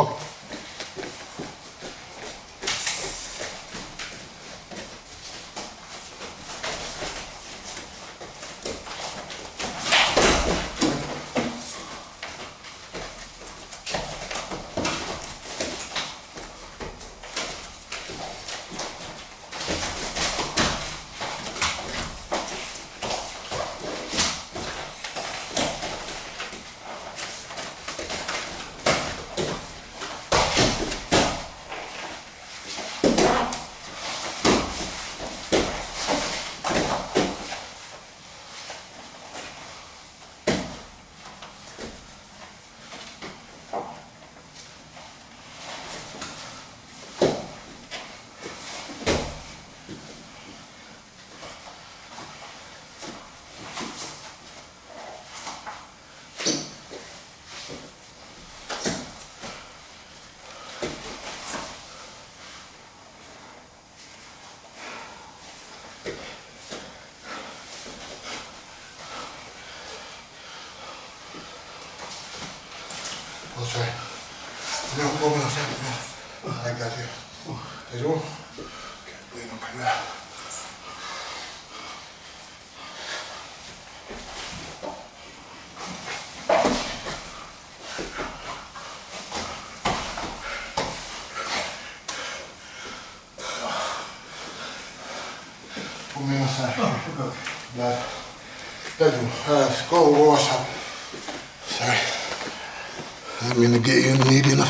Okay. Oh, sorry. No, go on, sorry. No. I got you. There's one. Can't bleed up right now. Put me inside. But, thank you. Uh, go wash up. Sorry. I'm gonna get you in the media.